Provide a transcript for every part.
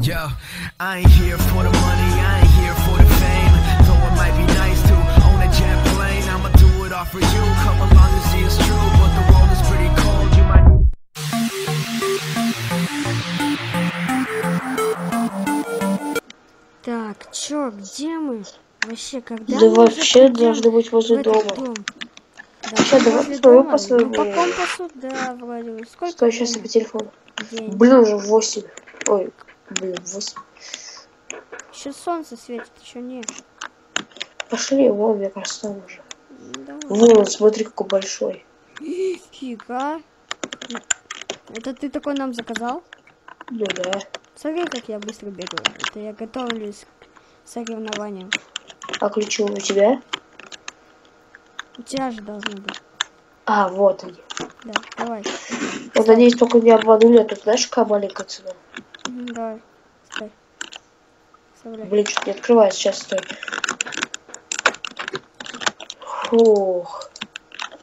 Yo, I ain't here for the money, I ain't here for the fame. Though it might be nice to own a jet plane, I'ma do it all for you. Come along and see it's true, but the world is pretty cold. You might. Так, чё, где мы? Вообще, когда Да вообще должны быть возле дома. дом? Да, Щас, давай дома. по своему Ну, по компасу, да, вроде. Сколько Стой, сейчас по телефону. Блин, уже 8. Ой, блин, 8. Еще солнце светит, еще нет. Пошли, вон, мне кажется, уже. Давай. Вон, смотри, какой большой. Фига. Это ты такой нам заказал? Ну да. Смотри, как я быстро бегаю. Это я готовлюсь к соревнованиям. А ключи у тебя? У тебя же должны быть. А, вот они. Да, давай. Я надеюсь, только не обманули, а тут знаешь, какая маленькая цена? Давай. Стой. Вставляй. Блин, что-то не открывается, сейчас стой. Фух,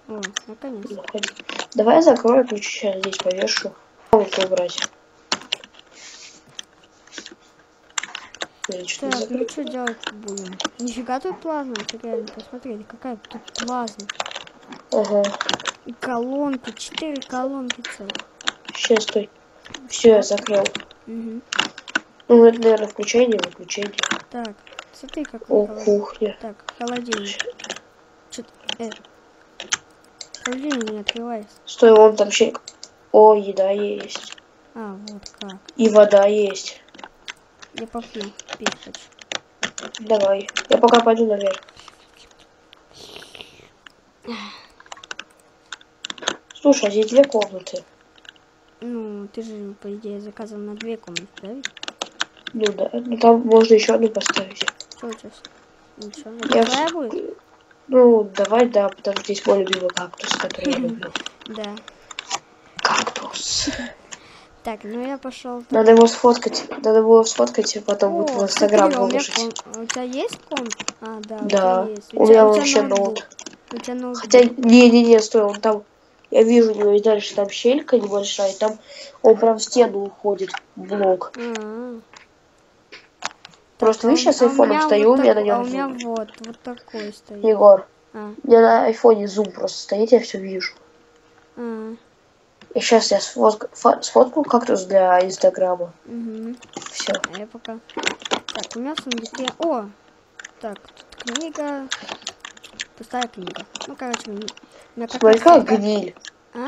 О, наконец. ну ходи. Давай я закрою ключи, сейчас здесь повешу. Комнату убрать. Блин, что Так, ну что делать будем? Нифига тут плазма, реально посмотри, какая тут плазма. Ага, И колонки, четыре колонки целых. сейчас стой. Все, я закрыл. Мгм. Ну, это, наверное, включение, выключение. Так, смотри, как О, холодильник. кухня. Так, холодильник. Что-то, э. Холодильник не открывается. Стой, вон там щек. О, еда есть. А, вот как. И вода есть. Я попью, пить хочу. Давай. Я пока пойду наверх. Слушай, а здесь две комнаты. Ну, ты же, по идее, заказан на две комнаты, да? ведь? Ну да. Ну там можно еще одну поставить. Что у тебя? с- Ничего, Я это твоя будет? Ну, давай, да, потому что здесь мой любимый кактус, который я люблю. Да. Кактус. Так, ну я пошел. Надо его сфоткать. Надо его сфоткать, и потом вот в Инстаграм выложить. У тебя есть комп? А, да, у Да. У меня вообще ноут. У тебя ноутбук. Хотя, не-не-не, стой, он там... Я вижу у него и дальше там щелька небольшая, и там он прям в стену уходит, блок. Просто А видишь, у- я с а у айфоном меня стою, у меня на А нем у меня вот, вот такой стоит. Егор, А, у меня на айфоне зум просто стоит, я все вижу. а, И сейчас я сфотк... фо- сфоткал кактус для Инстаграма. угу. Все. А я пока. Так, у меня в сундуке. О! Так, тут книга. Пустая книга. Ну, короче, у меня как Смотри, как гниль. А?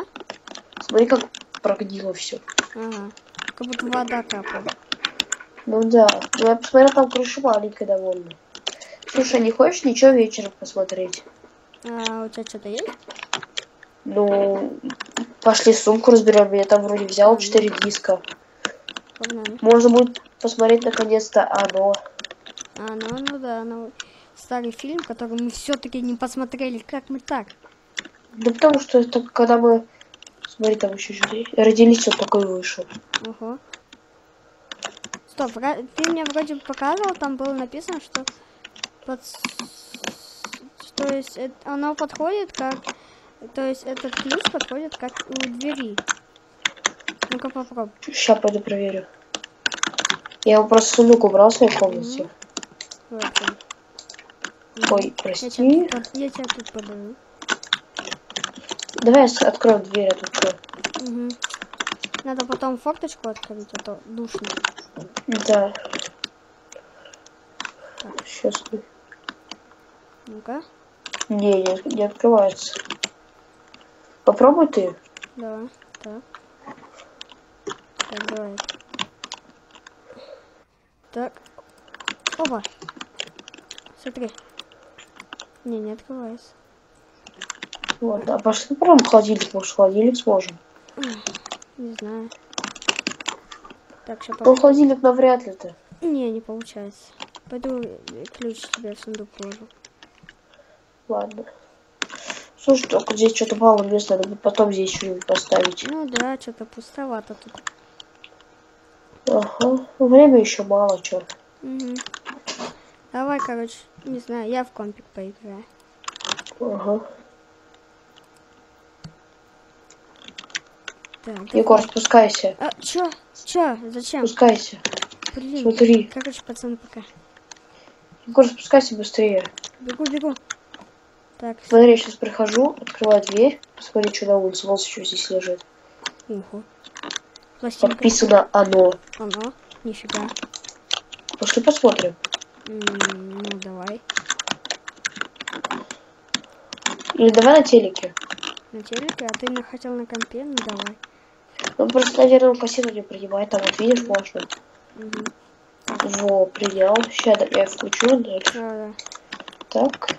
Смотри, как прогнило все. Ага. Как будто вода капала. Ну да. Ну я посмотрел, там крыша маленькая довольно. Слушай, не хочешь ничего вечером посмотреть? А у тебя что-то есть? Ну, пошли сумку разберем. Я там вроде взял 4 диска. Погнали. Можно будет посмотреть наконец-то оно. А, ну, да, ну, старый фильм, который мы все-таки не посмотрели. Как мы так? Да потому что это когда мы... Смотри, там еще Родились, он такой вышел. Ого. Стоп, ты мне вроде показывал, там было написано, что под... То есть эт- оно подходит как... То есть этот ключ подходит как у двери. Ну-ка попробуй. Сейчас пойду проверю. Я его просто сундук убрал в своей комнате. Вот Ой, Я тебя, прости. тут под- я тебя тут подаю. Давай я открою дверь, тут что? Мгм. Надо потом форточку открыть, а то душно. Да. Сейчас. Ну-ка. Не, не, не открывается. Попробуй ты. Давай. Так. Так, давай. Так. Опа. Смотри. Не, не открывается. Вот, а пошли попробуем холодильник, может, в холодильник сможем. Не знаю. Так, сейчас Ну, холодильник навряд ли-то. Не, не получается. Пойду ключ тебе в сундук положу. Ладно. Слушай, только здесь что-то мало места, надо будет потом здесь что-нибудь поставить. Ну да, что-то пустовато тут. Ага, время еще мало, что. Мгм. Давай, короче, не знаю, я в компик поиграю. Ага. Так, Егор, давай. спускайся. А, чё? Чё? Зачем? Спускайся. Блин. Смотри. Короче, пацаны, пока. Егор, спускайся быстрее. Бегу, бегу. Так, Смотри, я сейчас прихожу, открываю дверь. Посмотри, что на улице. Вот что здесь лежит. уху. Пластинка. Подписано оно. Оно. Нифига. Пошли посмотрим. Ну, давай. Или давай на телеке. На телеке, а ты хотел на компе? Ну, давай. Ну просто, наверное, кассету не принимает. Там вот видишь, можно. Мгм. Во, принял. Сейчас я включу. да. Да, да. Так.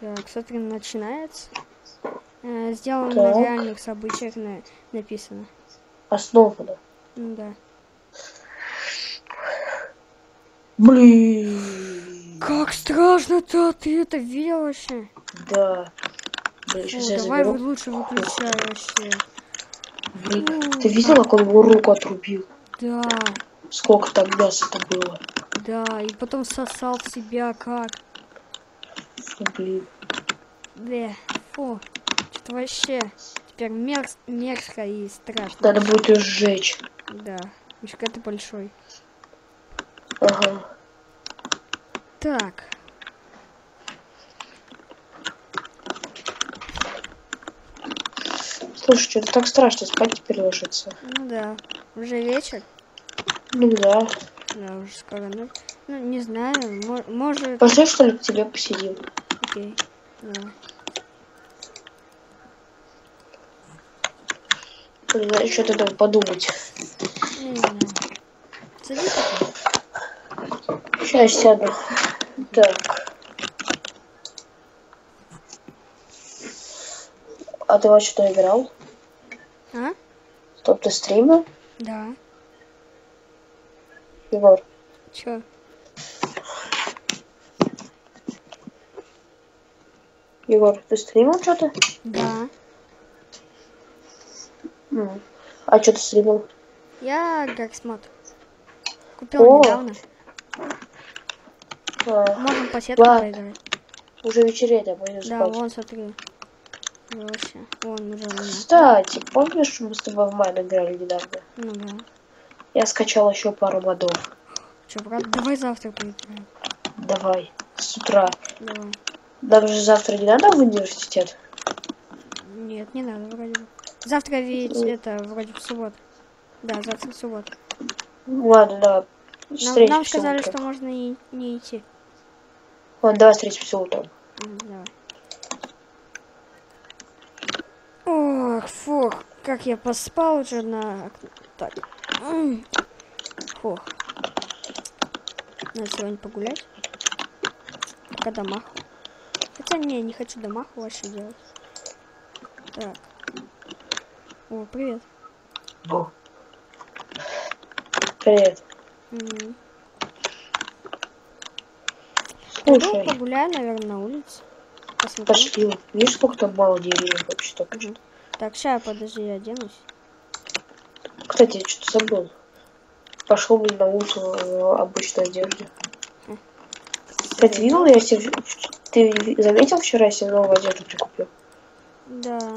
Так, смотри, начинается. Э, сделано Так. на реальных событиях на- написано. Основано. Ну да. Блин. Как страшно-то! Ты это видел вообще? Да. Блин, сейчас я давай заберу. лучше выключай вообще. Блин. Фу, Ты видел, как он ему руку отрубил? Да, Сколько там мяса-то было? да. И потом сосал в себя как. Блин. Да, фу. Что-то вообще теперь мерз- мерзко и страшно. Надо будет ее сжечь. Да. Мишка, ты большой. Ага. Так. Слушай, что-то так страшно спать теперь ложиться. Ну да. Уже вечер. Ну да. Да, уже скоро ночь. Ну, не знаю. мо- может. Пошли, что ли, к тебе посидим? Окей. Блин, надо что-то надо подумать. Не знаю. Садись пока. Сейчас сяду. Так. А ты во что играл? А? Стоп, ты стримил? Да. Егор, Чё? Егор, ты стримил что-то? Да. А что ты стримил? Я как смотрю. Купил О. недавно. А, Можем по сетке Ладно. поиграть. уже вечереет, я пойду Да, спать. вон, смотри. Вообще. Вон уже. Кстати, помнишь, что мы с тобой в Майн играли недавно? Ну да. Я скачал еще пару модов. Чё, брат, давай завтра поиграем. Давай, с утра. Давай. Нам же завтра не надо в университет? Нет, не надо вроде бы. Завтра ведь это вроде в субботу. Да, завтра в субботу. Ну, Ладно, давай. Нам, нам сказали, что можно и не идти. Ладно, давай встретимся утром. М, Давай. Ох, фух, как я поспал уже на... ок- Так. Фух. Надо сегодня погулять. Пока домаху. Хотя не, не хочу домаху вообще делать. Так. О, привет. О. Привет. М. Пойду погуляю, наверное, на улице. Посмотрю. пошли. Видишь, сколько там мало деревьев вообще что. Мгм. Так, сейчас, подожди, я оденусь. Кстати, я что-то забыл. Пошел бы на улицу в обычной одежде. Кстати, видел, я себе... Ты заметил вчера, я себе новую одежду прикупил? Да.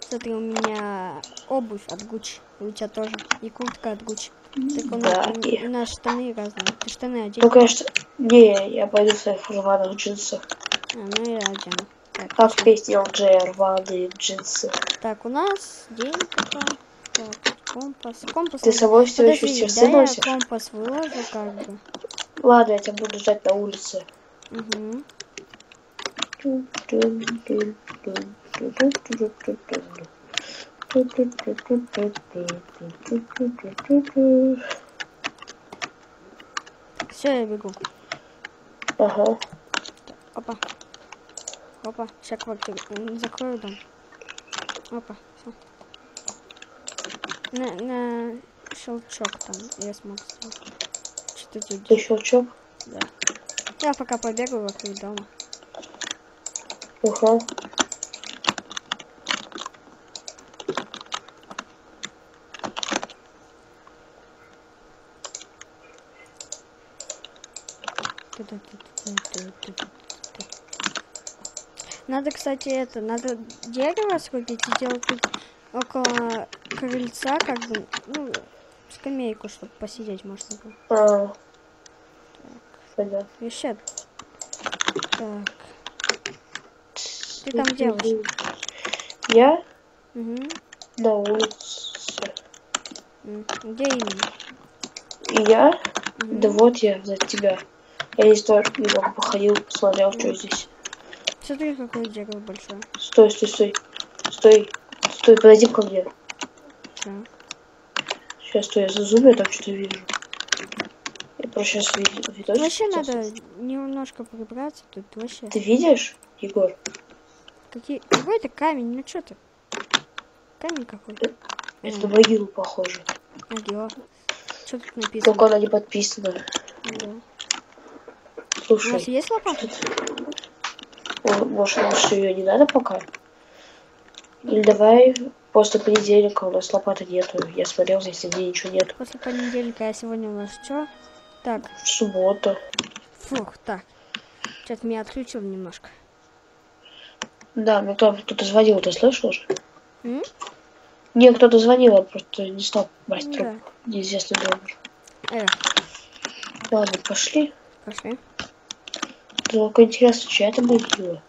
Смотри, у меня обувь от Гуччи. И у тебя тоже. И куртка от Гуччи. Так у, Да, нас, у нас штаны разные. Ты штаны одень. Ну, конечно... Не, я пойду в своих рваных джинсах. А, ну я одену. Так, Как в всё. песне LJ рваные джинсы. так, у нас день пока. Так, компас. Компас. Ты с собой все еще часы да я носишь? компас выложу как бы. Ладно, я тебя буду ждать на улице. Угу. Все, я бегу. Ага. Опа. Опа. Сейчас квартиру. Закрою дом. Опа. Все. На, на щелчок там я смог сделать. Что ты делаешь? щелчок? Да. Я пока побегаю вокруг дома. Ага. Надо, кстати, это, надо дерево срубить и сделать тут около крыльца, как бы, ну, скамейку, чтобы посидеть можно было. А. Понятно. Еще. Так. Ты там делаешь? Я Угу. на улице. Где именно? Я? Мгм. Да вот я за тебя. Я здесь тоже немного походил, посмотрел, что здесь. Смотри, какое дерево большое. Стой, стой, стой. Стой. Стой, подойди ко мне. Чё? Сейчас, стой, я зазумлю, я там что-то вижу. Я просто сейчас видел. видос Вообще сейчас. надо немножко прибраться тут вообще. Ты видишь, Егор? Какие... Какой-то камень, ну что ты? Камень какой-то. Это на могилу похоже. Ага. Что тут написано? Только она не подписана. Да. У Слушай, вас есть лопата? Может, может, ее не надо пока? Или давай после понедельника у нас лопаты нету. Я смотрел, здесь нигде ничего нет. После понедельника, а сегодня у нас что? Так, В субботу. фух, так. Что-то меня отключил немножко. Да, мне кто- кто-то звонил, ты слышал же? М? Мне кто-то звонил, он просто не стал брать Ну трубку. Неизвестный номер. Э, Ладно, пошли. пошли. Только интересно, чья это могила?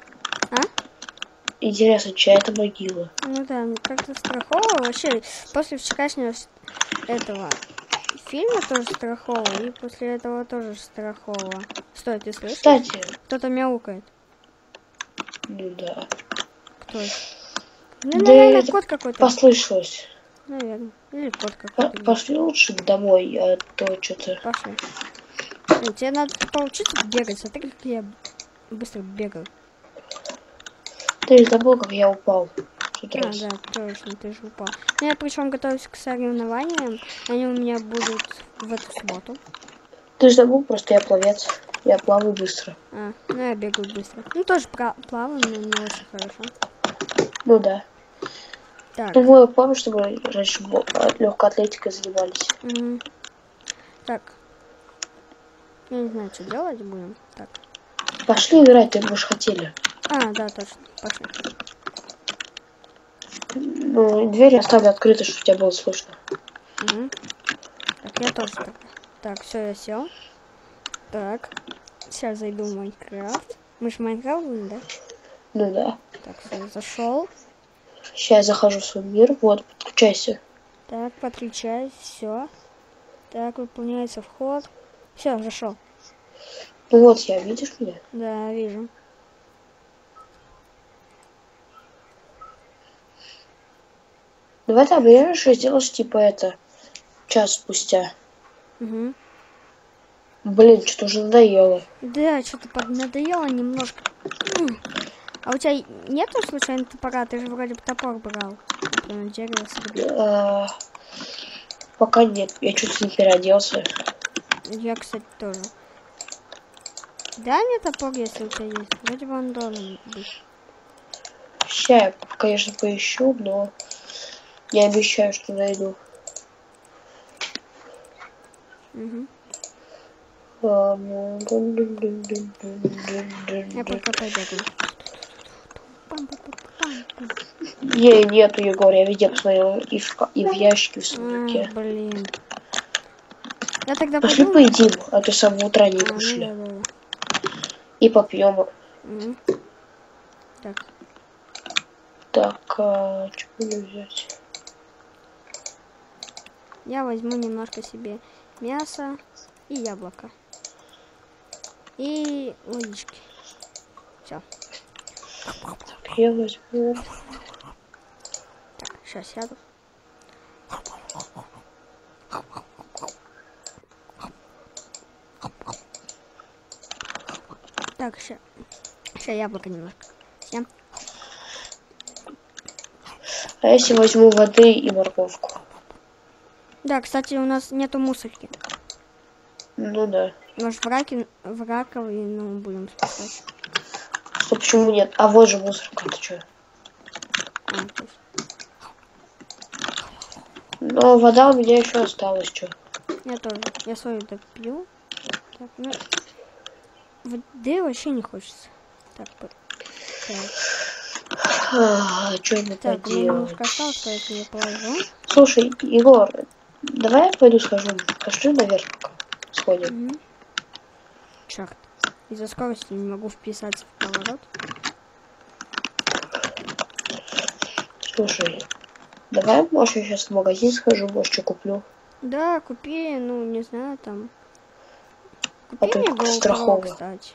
А? Интересно, чья это могила? Ну да, ну как-то страхово. Вообще, после вчерашнего этого фильма тоже страхово, и после этого тоже страхово. Стой, ты слышишь? Кстати, Кто-то мяукает. ну да. Кто это? Ну, Да наверное, это кот какой-то. Послышалось. Наверное. Или кот какой-то. Пошли лучше домой, а то что-то... Пошли. Э, Тебе надо поучиться бегать, смотри, как я быстро бегаю. Ты забыл, как я упал. А, раз. да, точно, ты же упал. Ну, я причем готовлюсь к соревнованиям. Они у меня будут в эту субботу. Ты же забыл, просто я пловец. Я плаваю быстро. А, ну я бегаю быстро. Ну, тоже плаваю, но не очень хорошо. Ну да. Так, Думаю, помнишь, что мы раньше легкой атлетикой занимались? мгм. так. Я не знаю, что делать будем. Так. Пошли играть, ты мы же хотели. А, да, точно. Пошли. Ну, двери оставлю открыты, чтобы тебя было слышно. Мгм. Так, я тоже так. Так, все, я сел. Так. Сейчас зайду в Майнкрафт. Мы же в Майнкрафт будем, да? Ну да. Так, все, зашел. Сейчас я захожу в свой мир. Вот, подключайся. Так, подключаюсь, все. Так, выполняется вход. Все, зашел. Вот я, видишь меня? Да, вижу. Давай там, я что сделаешь, типа это, час спустя. Угу. Блин, что-то уже надоело. Да, что-то поднадоело немножко. А у тебя нету случайно топора? Ты же вроде бы топор брал. Например, дерево срубить. А, пока нет, я чуть не переоделся. Я, кстати, тоже. Дай мне топор, если у тебя есть. Вроде бы он должен быть. Сейчас я, конечно, поищу, но я обещаю, что найду. Угу. А, Я пока. Пам-пам-пам-пам. Не, нету, Егор, я везде посмотрел и в, и в ящике, в А, сундуке. блин. Я тогда Пошли пойду. поедим, а то с самого утра не А, кушали. да, да, да. И попьем. Мгм. Так, Так, а, что будем взять? я возьму немножко себе мяса и яблоко. И водички. Все. Я возьму. Так, сейчас сяду. Так, сейчас. Сейчас яблоко немножко. Съем. А если возьму воды и морковку? Да, кстати, у нас нету мусорки. Ну да. Может, в, раке, в раковину будем спасать. Что, почему нет? А вот же мусорка, ты что? А. Но вода у меня еще осталась, что? Я тоже. Я свою допью. Так, ну. Воды вообще не хочется. Так, по- А, что мне Так, немножко осталось, поэтому я положу. Слушай, Егор, давай я пойду схожу. Пошли наверх. Сходим. Мгм. Черт. Из-за скорости не могу вписаться в поворот. Слушай, давай, может, я сейчас в магазин схожу, может, что куплю. Да, купи, ну, не знаю, там. А Купи то мне GoPro, кстати.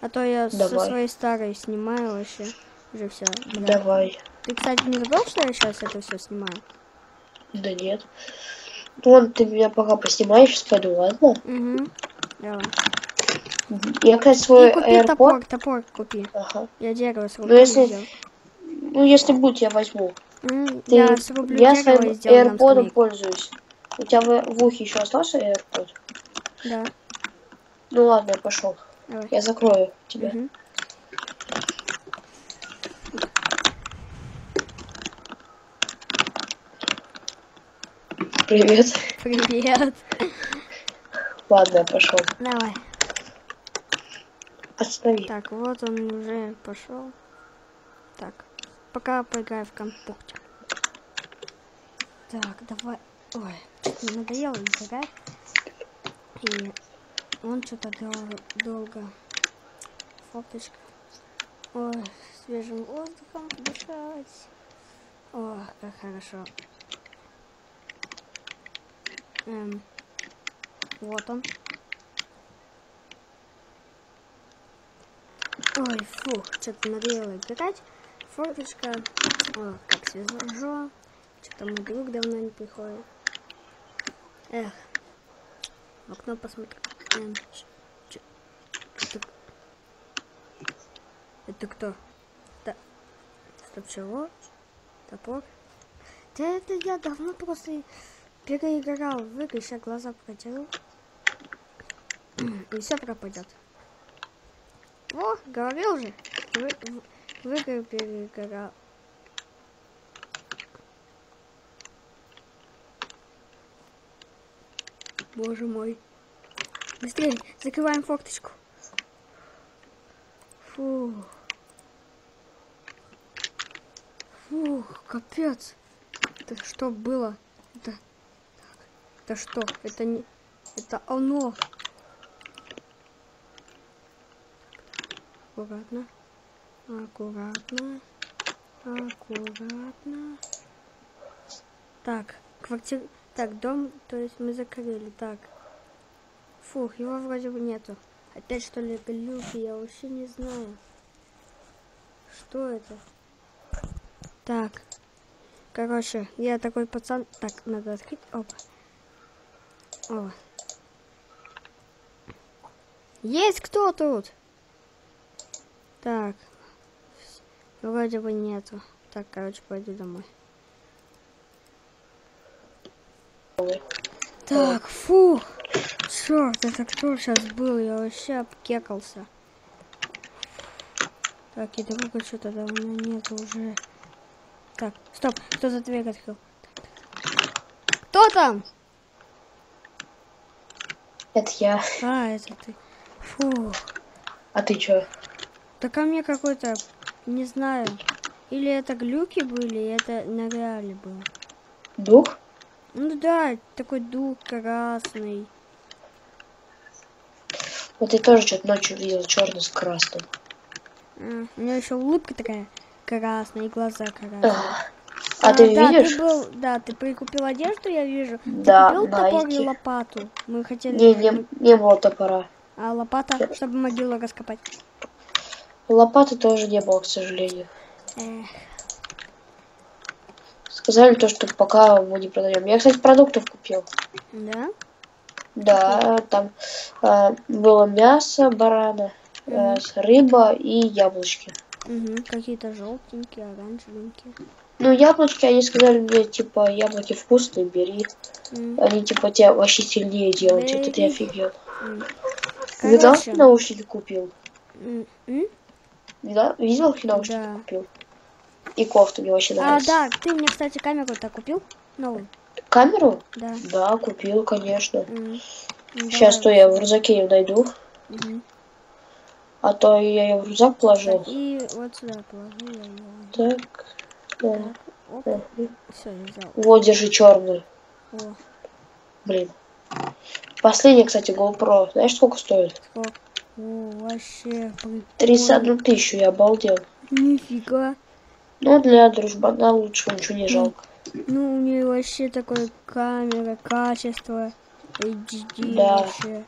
А то я со Давай. своей старой снимаю вообще. Уже все. Давай. Ты, кстати, не забыл, что я сейчас это все снимаю? Да нет. Ну, ладно, ты меня пока поснимаешь, сейчас пойду, ладно? Угу. Давай. Я, кстати, свой И купи AirPod... топор, топор купи. Ага. Я дерево Ну, срублю если- и сделал. Ну, если будет, я возьму. Ты- Я срублю я дерево своим AirPod пользуюсь. У тебя в, в ухе еще остался AirPod? Да, Ну ладно, я пошел. давай. Я закрою тебя. Мгм. Привет. Привет. Ладно, я пошел. Давай. Останови. Так, вот он уже пошел. Так, пока поиграю в компьютер. Так, давай. Ой, надоело играть. И он что-то дол- долго. Фоточка. Ой, свежим воздухом дышать. О, как хорошо. Эм, вот он. Ой, фу, что-то надоело играть. Форточка. О, как свежо. Что-то мой друг давно не приходит. Эх. В окно посмотри. Эм, это... это кто? Да. Стоп, чего? Топор? Да это я давно просто переиграл в сейчас глаза протеру. И все пропадет. О, говорил же. Вы, в, в переиграл. Боже мой. Быстрее, закрываем форточку. Фу. Фу, капец. Это что было? Это... Это что? Это не... Это оно. Аккуратно. Аккуратно. Аккуратно. Так, квартира... Так, дом, то есть мы закрыли. Так. Фух, его вроде бы нету. Опять что ли глюки, я вообще не знаю. Что это? Так. Короче, я такой пацан. Так, надо открыть. Опа. О. Есть кто тут? Так. Вроде бы нету. Так, короче, пойду домой. Так, фу. Черт, это кто сейчас был? Я вообще обкекался. Так, и друга что-то давно нет уже. Так, стоп, кто за дверь открыл? Кто там? Это я. А, это ты. Фу. А ты чё? Да ко мне какой-то, не знаю. Или это глюки были, и это на реале было. Дух? Ну да, такой дух красный. Вот я тоже что-то ночью видел черный с красным. А, у меня еще улыбка такая красная, и глаза красные. Ах. А, ты да, видишь? Ты был, да, ты прикупил одежду, я вижу. Да, ты купил топор и лопату. Мы хотели... Не, не, не было топора. А лопата, чтобы могилу раскопать. Лопаты тоже не было, к сожалению. Эх, Сказали то, что пока мы не продаем. Я, кстати, продуктов купил. да? Да, там э, было мясо барана, э, рыба и яблочки. Угу, какие-то желтенькие, оранжевенькие. Ну, яблочки, они сказали мне, типа, яблоки вкусные, бери. М, Они, типа, тебя вообще сильнее делают. Это ты Бери. офигел. м. Видал, Короче, наушники купил? м? Видал? Видел, какие наушники Да. купил? И кофту мне вообще А, нравится. да, ты мне, кстати, камеру-то купил? Новую? Камеру? Да. Да, купил, конечно. Ну, Сейчас то я в рюкзаке ее найду. Мгм. А то я ее в рюкзак положил. Так, и вот сюда положи я. Так. Да. Так, оп, да. все, я взял. Вот, держи черную. О, Блин. Последняя, кстати, GoPro. Знаешь, сколько стоит? сколько? О, вообще прикольно. 31 тысячу, я обалдел. Нифига. Ну, для дружбана лучше ничего не жалко. Ну, у нее вообще такое камера, качество, HD Да. вообще.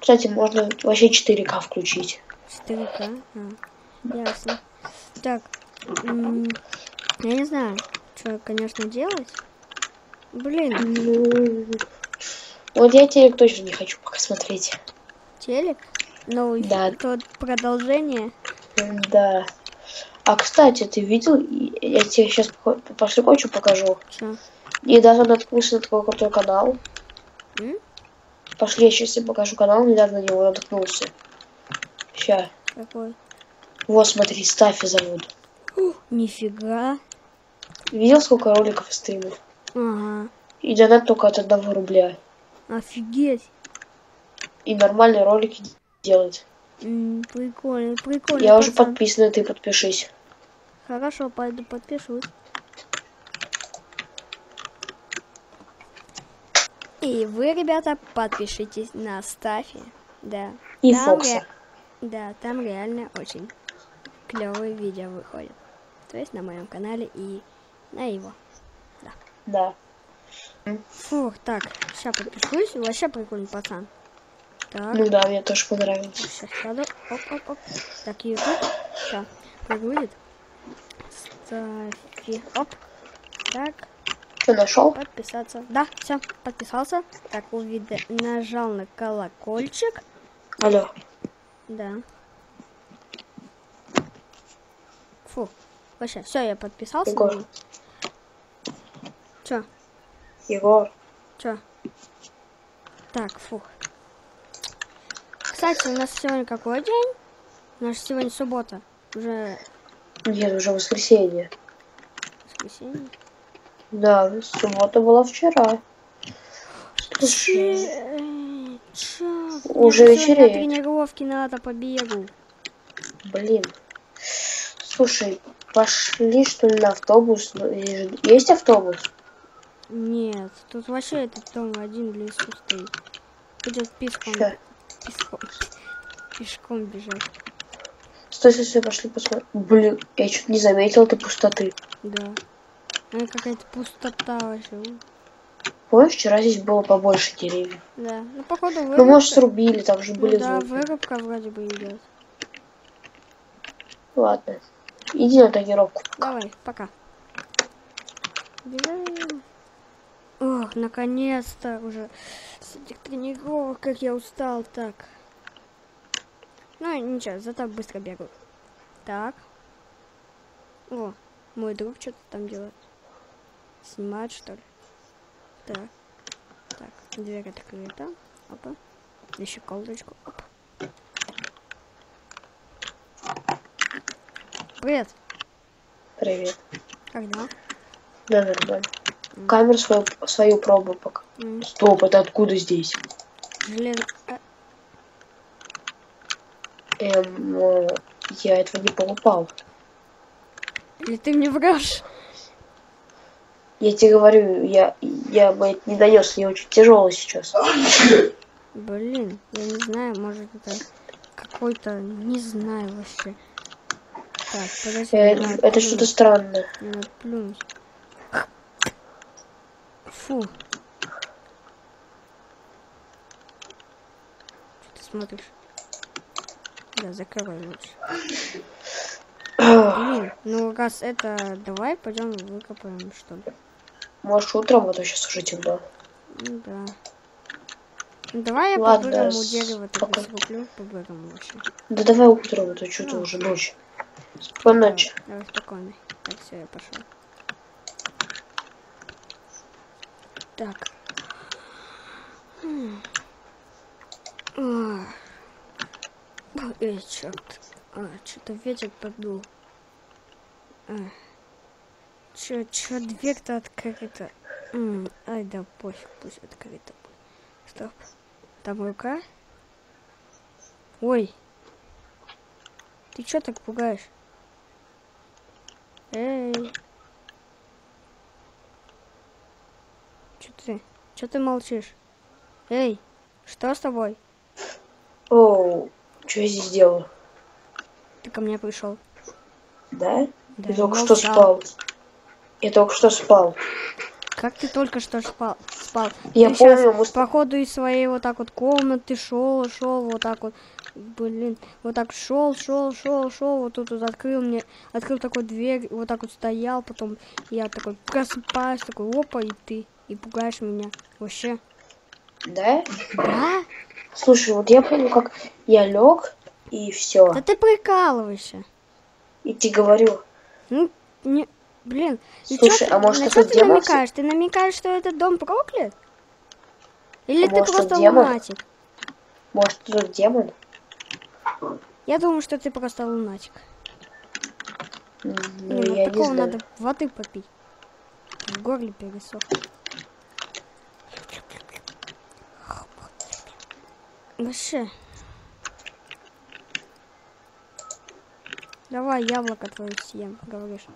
Кстати, можно вообще 4К включить. 4К. А, ясно. Так, я не знаю, что, конечно, делать. Блин, Ну, вот я телек точно не хочу пока смотреть. телек. Новый Да. тот продолжение. Да. А, кстати, ты видел, я тебе сейчас пошли кое-что покажу. Что? Недавно наткнулся на такой крутой канал. М? Пошли, я сейчас тебе покажу канал, недавно на него наткнулся. Ща. Какой? Вот, смотри, Стафи зовут. Нифига. Видел, сколько роликов и стримов? Ага. И донат только от одного рубля. Офигеть. И нормальные ролики делать. М, прикольно, прикольно. Я уже пацан. подписан, ты подпишись. Хорошо, пойду подпишусь. И вы, ребята, подпишитесь на Стафи. Да. И Там Фокса. ре- Да, там реально очень клевые видео выходят. То есть на моем канале и на его. Да. Фух, так, сейчас подпишусь. Вообще прикольный пацан. Так, Ну да, мне тоже понравилось. сейчас сяду. Оп, оп, оп. Так, YouTube. Сейчас. Прогрузит. Стафи. Оп. Так. Ты нашел? Подписаться. Да, все, подписался. Так, увидел, нажал на колокольчик. Алло. Да. Фу. Вообще, все, я подписался. Егор. Че? Егор. Че? Так, фух. Кстати, у нас сегодня какой день? У нас сегодня суббота. Уже Нет, уже воскресенье. воскресенье. Да, суббота была вчера. Слушай, Че? Че? Уже вечереет. тренировки надо по бегу. блин. Слушай, пошли что ли на автобус? Ну, Есть автобус? Нет, тут вообще этот дом один лесу стоит. Будет пешком. Пешком. Пешком бежать. Стой, стой, стой, пошли посмотрим. Блин, я что-то не заметил этой пустоты. Да. А какая-то пустота вообще. Помнишь, вчера здесь было побольше деревьев? Да. Ну, походу, вырубка. Ну, может, срубили, там же Ну были да, звуки. вырубка вроде бы идет. Ладно. Иди на тренировку. Давай, пока. Бежим. Ох, наконец-то уже с этих тренировок, как я устал, так. Ну, ничего, зато быстро бегаю. Так. О, мой друг что-то там делает. Снимает, что ли? Так. Так, дверь открыта. Опа. Еще колдочку. Оп. Привет. Привет. Как дела? Да, нормально. Камеру свою, свою пробую пока. М, Стоп, это откуда здесь? Желез... а, Эм, я этого не покупал. Или ты мне врешь? Я тебе говорю, я, я бы это не донес, я очень тяжелый сейчас. Блин, я не знаю, может это какой-то, не знаю вообще. Так, подожди, Э, мне это что-то странное. мне надо плюнуть. Фу. Что ты смотришь? Да, закрывай лучше. Блин, ну раз это, давай пойдем выкопаем, что ли. Может, утром, а то сейчас уже темно. Ну да. Ну давай я Ладно, по-бырому у дерева тогда пока. срублю, по-бырому вообще. Да давай утром, а то что-то Ну. уже ночь. Спокойной ночи. Давай, спокойно. Так, все, я пошел. Так. М. Ой, черт. А, что-то ветер подул. А. Чё, чё, дверь-то открыта? М, Ай, да пофиг, пусть открыта будет. Стоп. Там рука? Ой. Ты чё так пугаешь? Эй. Чё ты? Чё ты молчишь? Эй, что с тобой? Оу, что я здесь делаю? Ты ко мне пришел. Да? Да, я только что спал. Я только что спал. Как ты только что спал? спал? Я ты помню, мы походу из своей вот так вот комнаты шел, шел вот так вот, блин, вот так шел, шел, шел, шел, вот тут вот открыл мне, открыл такой дверь, вот так вот стоял, потом я такой просыпаюсь, такой, опа, и ты, и пугаешь меня, вообще. Да? Да? Слушай, вот я помню, как я лег и все. Да ты прикалываешься. И тебе говорю, Ну, не, блин, Слушай, чё а ты- может, на это ты демон? намекаешь? Ты намекаешь, что этот дом проклят? Или А ты может, это просто лунатик? может, тут демон? Я думаю, что ты просто лунатик. Ну, от я не такого знаю. надо воды попить. В горле пересох. Вообще. Давай яблоко твое съем, говоришь.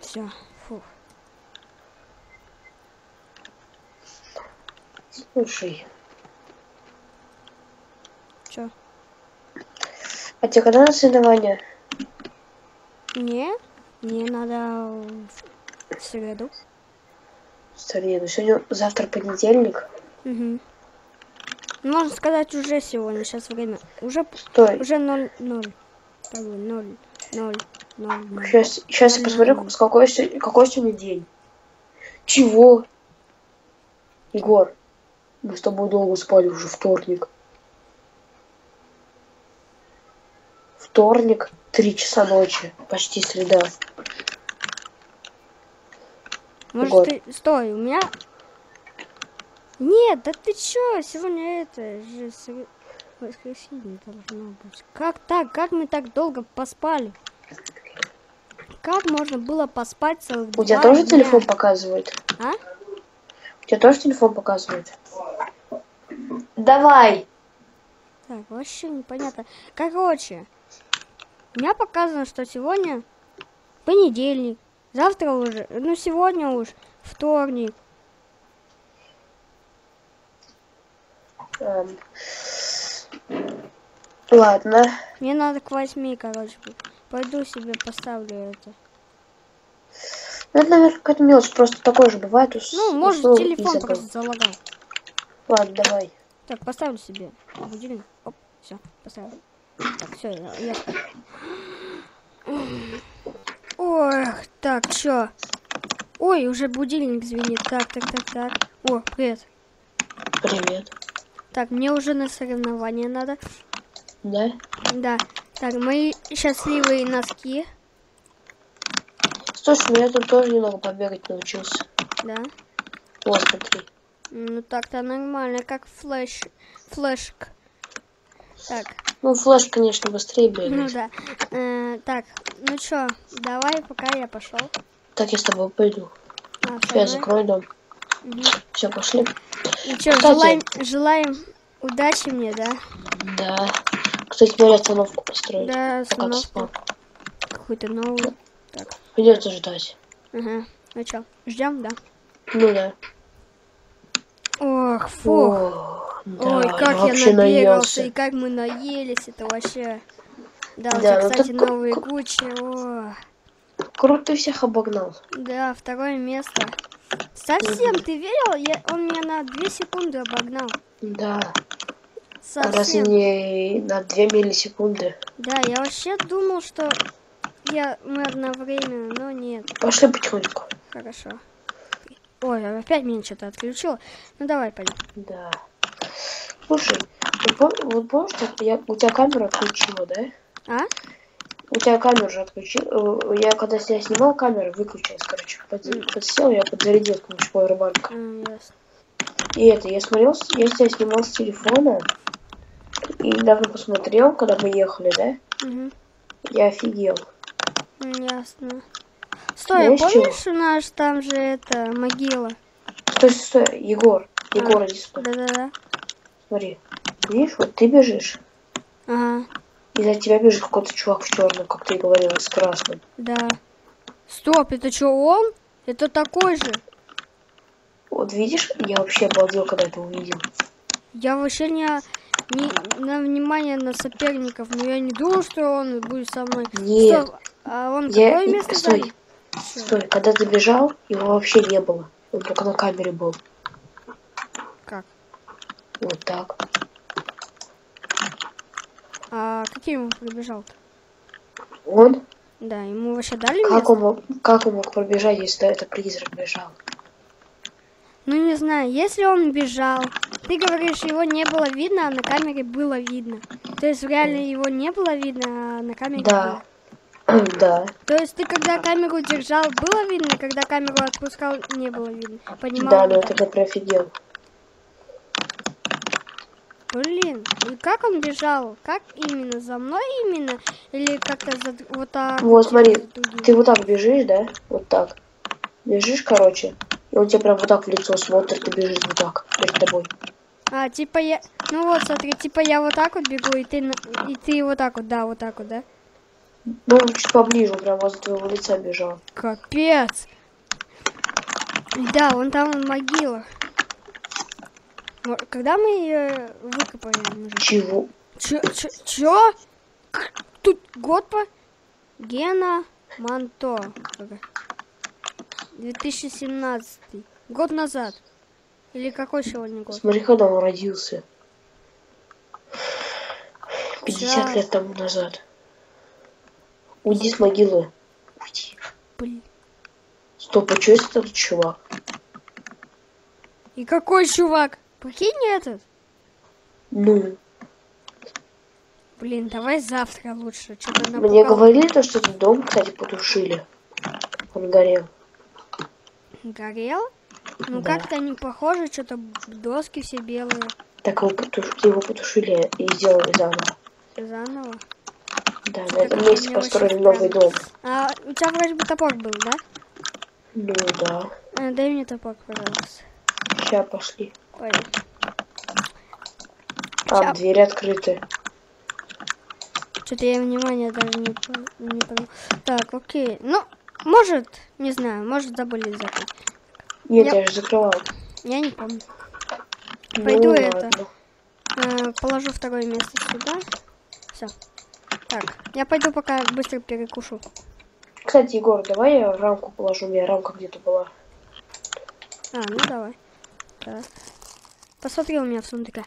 Все, фу. Слушай, Чё? а тебе когда на соревнования? Не? Мне надо в среду. Среду. Сегодня, завтра понедельник. Угу. Можно сказать уже сегодня, сейчас время. Уже Стой. Уже ноль, ноль. Второй, ноль, ноль, ноль, ноль. Сейчас, сейчас я посмотрю, с какой, се- какой сегодня день. Чего? Егор, мы с тобой долго спали уже вторник. Вторник, три часа ночи, почти среда. Может Егор. ты... Стой, у меня... Нет, да ты чё? Сегодня это же воскресенье должно быть. Как так? Как мы так долго поспали? Как можно было поспать целых У тебя тоже дня? телефон показывает? А? У тебя тоже телефон показывает? Давай! Так, вообще непонятно. Короче, у меня показано, что сегодня понедельник. Завтра уже, ну сегодня уж вторник. Эм, Ладно. Мне надо к восьми, короче. Пойду себе поставлю это. Ну, это, наверное, какая-то мелочь, просто такое же бывает. ус- Ну, может, телефон просто залагал. Ладно, давай. Так, поставлю себе будильник. Оп, все, поставил. Так, все, я, я. Ох, так, чё? Ой, уже будильник звенит. Так, так, так, так. О, привет. Привет. Так, мне уже на соревнования надо. Да? Да. Так, мои счастливые носки. Слушай, ну я тут тоже немного побегать научился. Да. Вот, смотри. Ну так-то нормально, как флеш. Флешк. Так, Ну, флеш, конечно, быстрее ну бегает. да. Э, так, ну чё, давай, пока я пошел. Так, я с тобой пойду. А, я закрою дом. Мгм. Все, пошли. И чё, Кстати- желаем, желаем удачи мне, да? Да. Кстати, смотри, остановку построить. Да, остановку. Какую-то новую. Так, Придется ждать. ага. Ну чё, ждем, да? Ну да. Ох, фу. Ох, да, Ой, как я набегался, наелся. и как мы наелись, это вообще... Да, у тебя, ну кстати, новые кучи, о. Круто ты всех обогнал. Да, второе место. Совсем, ты верил? Я, он меня на 2 секунды обогнал. Да. А раз Совсем. не на 2 миллисекунды. Да, я вообще думал, что я, мы одновременно, но нет. Пошли потихоньку. Хорошо. Ой, опять меня что-то отключило. Ну давай, пойдем. Да. Слушай, вот, пом- вот помнишь, как я, у тебя камера отключила, да? А? У тебя камера же отключила. э, Я когда себя снимал, камера выключилась, короче. Под, Мгм. подсел, я подзарядил помощью рыбанка. А, ясно. И это, я смотрел, я себя снимал с телефона. И недавно посмотрел, когда мы ехали, да? Мгм. Я офигел. М, Ясно. Стой, Знаешь помнишь, у нас там же это могила? Стой, стой, стой, Егор. Егор, иди сюда. Да-да-да. Смотри. Видишь, вот ты бежишь, Ага, и за тебя бежит какой-то чувак в черном, как ты и говорила, с красным. да. Стоп, это что, он? Это такой же. Вот видишь, я вообще обалдел, когда это увидел. Я вообще не, не на внимание на соперников, но я не думал, что он будет со мной. Нет. Стоп, а он Я... какое место Стой, занял? стой, когда ты бежал, его вообще не было. Он только на камере был. Вот так. А каким он пробежал-то? Он? Да, ему вообще дали Как место? он, мог, как он мог пробежать, если это призрак бежал? Ну не знаю, если он бежал, ты говоришь, его не было видно, а на камере было видно. То есть реально его не было видно, а на камере Да. было. да. То есть ты когда камеру держал, было видно, когда камеру отпускал, не было видно. Понимал? Да, но это ты офигел. Блин, и как он бежал? Как именно? За мной именно? Или как-то за вот так? Вот, смотри, ты вот так бежишь, да? Вот так. Бежишь, короче. И он тебе прям вот так в лицо смотрит и бежит вот так перед тобой. А, типа я... Ну вот, смотри, типа я вот так вот бегу, и ты, и ты вот так вот, да, вот так вот, да? Ну, он чуть поближе, он прям возле твоего лица бежал. Капец. Да, вон там в могилах. Когда мы ее выкопаем уже? Чего? Чё? Чё? чё? Тут год по... Гена Манто. Ага. 2017. Год назад. Или какой сегодня год? Смотри, когда он родился. 50 Да. лет тому назад. Уйди с могилы. Уйди. Блин. Стоп, а что это чувак? И какой чувак? Прикинь этот? Ну, Блин, давай завтра лучше. Что-то мне говорили то, что этот дом, кстати, потушили. Он горел. Горел? Ну Да. как-то не похоже, что-то доски все белые. Так его, потуш- его потушили и сделали заново. Заново. Да, на этом месте построили новый дом. А у тебя вроде бы топор был, да? Ну да. А, дай мне топор, пожалуйста. Сейчас пошли. Ой. Там Ща. двери открыты. Что-то я внимания даже не, не понял. Так, окей. Ну, может, не знаю, может забыли закрыть. Нет, Я- я же закрывал. Я не помню. Ну, Пойду это. ладно. Э, положу второе место сюда. Все. Так, я пойду пока быстро перекушу. Кстати, Егор, давай я рамку положу. У меня рамка где-то была. А, ну давай. Так. Посмотри у меня в сундуке.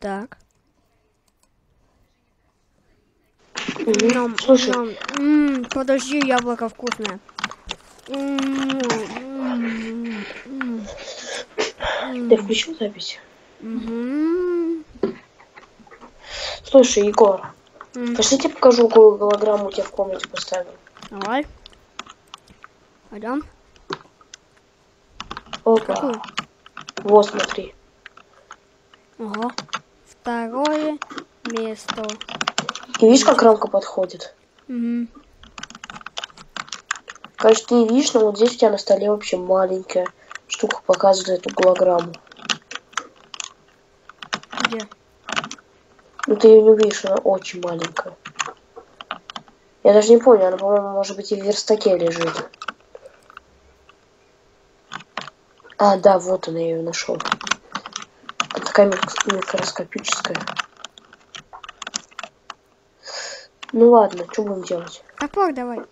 Так. Ням, Слушай, ням. М, подожди, яблоко вкусное. М, м, м, м. ты включил запись? Мгм. Слушай, Егор, М, пошли тебе покажу, какую голограмму тебя в комнате поставил. Давай. Пойдем. Опа. Какую? Вот, смотри. Ага. Второе место. И видишь, как рамка подходит? Мгм. Конечно, ты не видишь, но вот здесь у тебя на столе вообще маленькая штука показывает эту голограмму. Где? Ну ты ее не увидишь, она очень маленькая. Я даже не помню, она, по-моему, может быть и в верстаке лежит. А, да, вот она, я ее нашел. Она такая мик- микроскопическая. Ну ладно, что будем делать? Топор давай.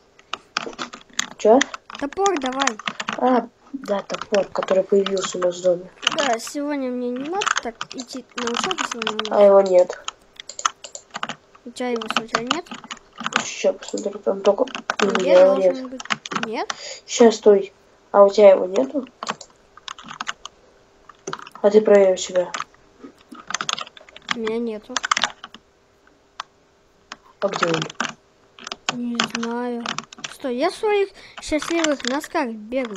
Че? Топор давай. А, да, топор, который появился у нас в доме. Да, сегодня мне не надо так идти на учебу сегодня. А его нет. У тебя его случайно нет? Сейчас посмотрю, там только... Где его нет. быть? Нет? Сейчас, стой. А у тебя его нету? А ты проверь себя. У меня нету. А где он? Не знаю. Стой, я в своих счастливых носках бегаю.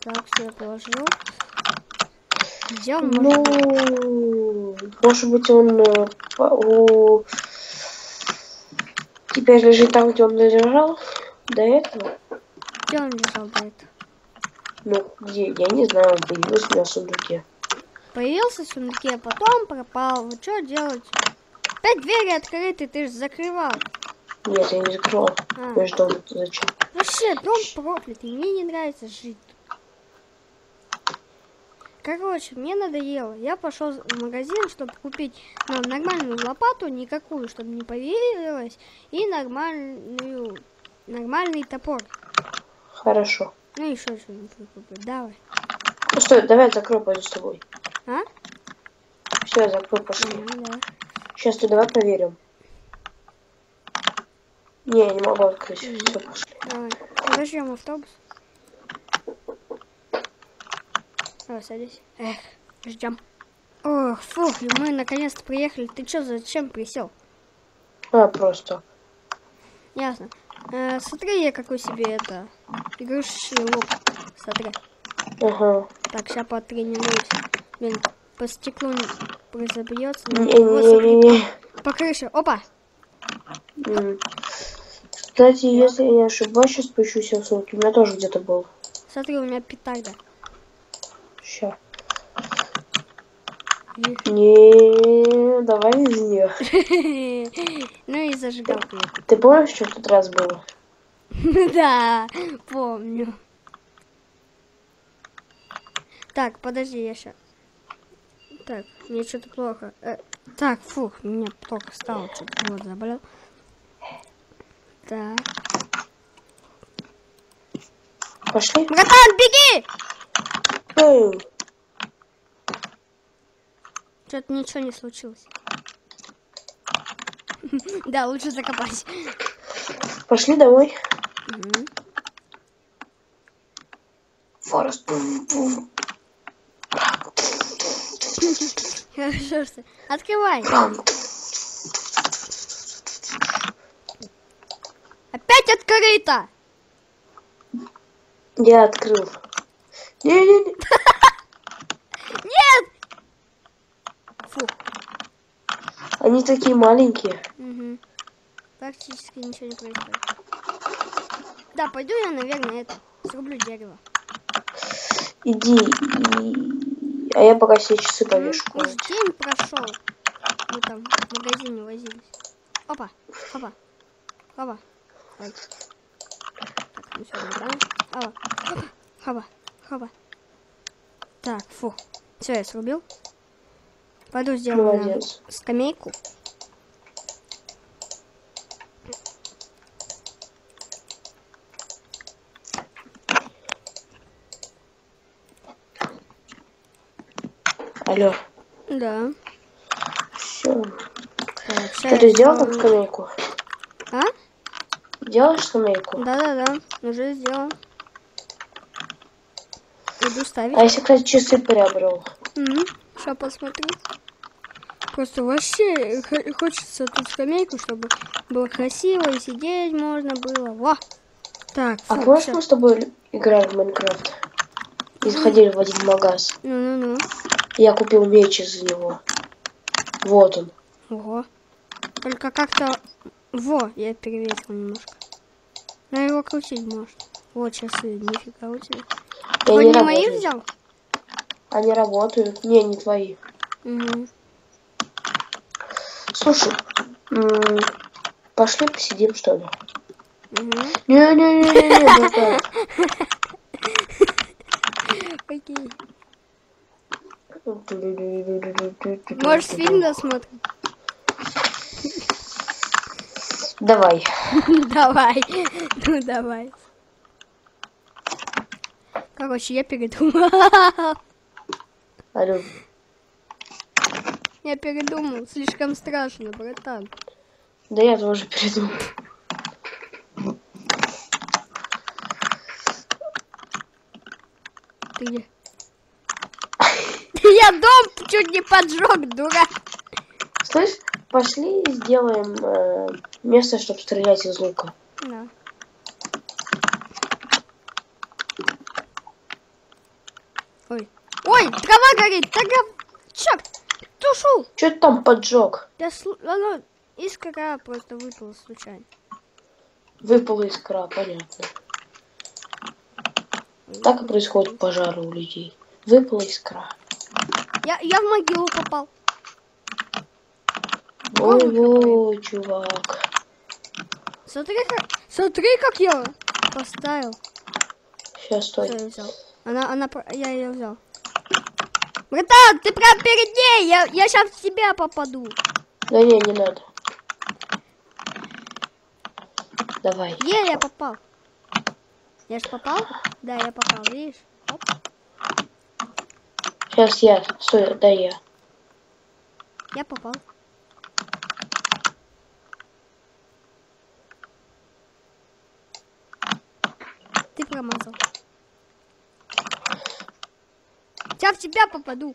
Так, все, я положил. Может быть? Ну, может быть, он э, по- у... теперь лежит там, где он лежал до этого. Где он лежал до этого? Ну, где, я не знаю, он появился в сундуке. Появился в сундуке, а потом пропал. Вот что делать? Опять двери открыты, ты же закрывал. Нет, я не закрывал. А. Я ждал, зачем? Вообще, дом проклятый, мне не нравится жить. Короче, мне надоело. Я пошел в магазин, чтобы купить ну, нормальную лопату, никакую, чтобы не поверилась, и нормальную, нормальный топор. Хорошо. Ну еще что-нибудь купить. Давай. Ну, стой, давай я закрою, пойду с тобой. А? Все, я закрою, пошли. Ну, давай. Сейчас ты давай проверим. Не, я не могу открыть. Все, пошли. Давай. Подождем автобус. Давай, садись. Эх, ждем. Ох, фух, и мы наконец-то приехали. Ты что, зачем присел? А, просто. Ясно. Э, смотри, я какой себе это игрушечный лук. Смотри. Ага. Так, сейчас потренируюсь. Блин, по стеклу не разобьется. но- Вот, смотри, Не-не-не. по крыше. Опа! Кстати, если я не ошибаюсь, сейчас себе в сумке. У меня тоже где-то был. Смотри, у меня петарда. Их. Не, давай из нее. Ну и зажигалку. Ты помнишь, что в тот раз было? Да, помню. Так, подожди, я сейчас. Так, мне что-то плохо. Э, так, фух, мне плохо стало, что-то вот заболел. Так. Пошли? Братан, беги! Что-то ничего не случилось. Да, лучше закопать. Пошли домой. Форест. Хорошо, что. Открывай. Опять открыто! Я открыл. Не-не-не. Нет! Фу. Они такие маленькие. Угу. Практически ничего не происходит. Да, пойду я, наверное, это. Срублю дерево. Иди. и- А я пока себе часы повешу. Ну, Уже день прошел. Мы там в магазине возились. Опа, опа, опа. Ой. Так, ну все, убираем. Опа, опа, опа, опа. Так, фу. Все, я срубил. Пойду сделаю Молодец. скамейку. Алло. Да. Все. Так, ты сделал там скамейку? А? Делаешь скамейку? Да-да-да, уже сделал. Иду ставить. А если, кстати, часы приобрел? Сейчас посмотрю. Просто вообще хочется тут скамейку, чтобы было красиво и сидеть можно было. Во! Так, А помнишь, мы с тобой играли в Майнкрафт? И заходили в один магаз. Ну-ну-ну. Я купил меч из него. Вот он. Ого. Только как-то... Во, я перевесил немножко. Но его крутить можно. Вот часы, нифига у тебя. Они не мои работают. взял? Они работают. Не, не твои. Угу. Слушай, пошли посидим, что ли? Не-не-не-не. Окей. Может, фильм досмотрим? Давай. Давай. Ну, давай. Короче, я передумал. Алло. Я передумал. Слишком страшно, братан. Да я тоже передумал. Ты где? Я дом чуть не поджег, дурак. Слышь, пошли сделаем э, место, чтобы стрелять из лука. Да. Ой. Трава горит, трава... Черт, тушу. Что ты там поджег? Да слу... оно искра просто выпала случайно. Выпала искра, понятно. Так и происходит пожары у людей. Выпала искра. Я, я в могилу попал. Ой-ой, чувак. Смотри, как, смотри, как я поставил. Сейчас, стой. Она, она, я ее взял. Братан, ты прям перед ней, я, я сейчас в тебя попаду. Да не, не надо. Давай. Е, я попал. Я ж попал? Да, я попал, видишь? Оп. Сейчас я. Стой, да я. Я попал. Ты промазал. Сейчас в тебя попаду.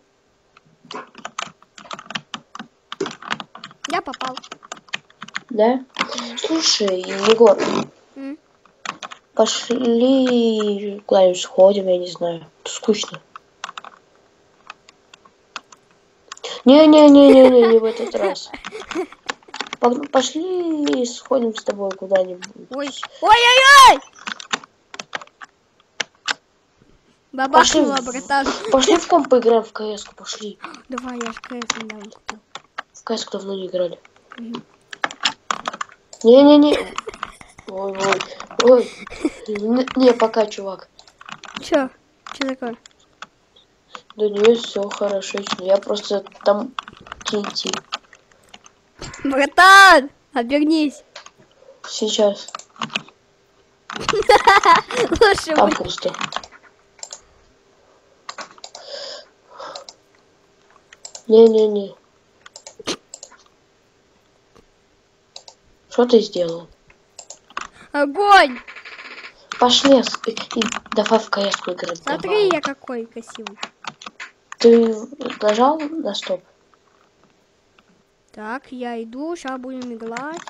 Я попал. Да? Слушай, Егор, М. пошли куда-нибудь сходим, я не знаю. Скучно. Не-не-не-не-не, не в этот раз. Пошли сходим с тобой куда-нибудь. Ой, ой-ой-ой! Бабахнула, братан. Пошли в комп поиграем в кс пошли. Давай, я ж КС недавно купил. В кс давно не играли. Не-не-не. Ой-ой. Ой. Не, не, пока, чувак. Чё? Чё такое? Да не, все хорошо. Я просто там TNT. Братан, обернись. Сейчас. Лучше Там пусто. Не-не-не. Что ты сделал? Огонь! Пошли, и, и давай в кс играть. Смотри, давай. я какой красивый. Ты нажал на стоп? Так, я иду, сейчас будем играть.